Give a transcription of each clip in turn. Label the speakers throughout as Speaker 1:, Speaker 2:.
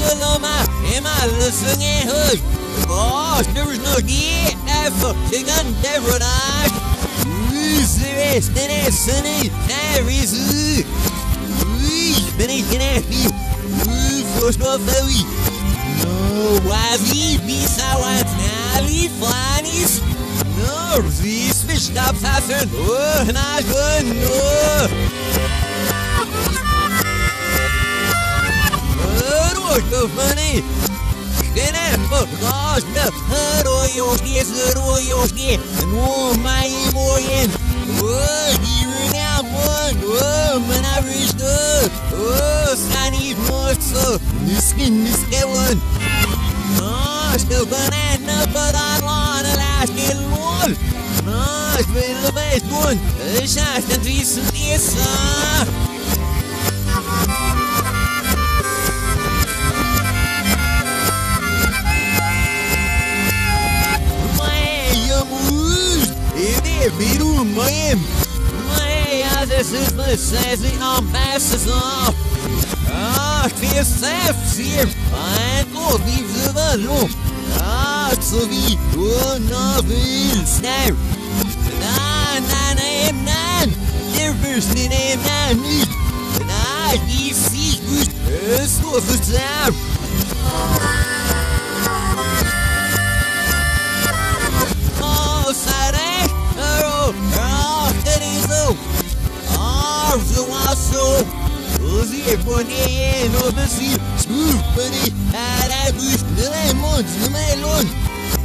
Speaker 1: Salama, am I listening? Hey, boss, there is no ever. They got never die. Serious, serious, sunny, there is. Beni yine bir Foşma fewi No wazi bisa wat nali fanis No zis fish da fafen Oh na gun no No funny ki hero yo ki No my boyen Oh here now one Oh man I reached up. Oh Sunny Mosso Niskin Niskewan Oh still banana but I want to last it one Oh it's been the best one. Shast Viru Miami. My this is the the ambassador. Ah, que sefsir. Ah, go vive the loop. Ah, so vi una vil snare. Na na na na. There's ni na na ni. Na he see who's so the time. Uzi ebony no besi. Smooth bunny. Arabus. Lemon. Melon.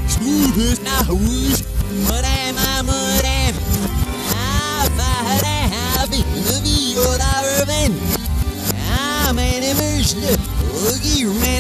Speaker 1: Smooth na hush. Morema morem. Afahare habi. Navi ora urban. Amen immersion. Ogi renema.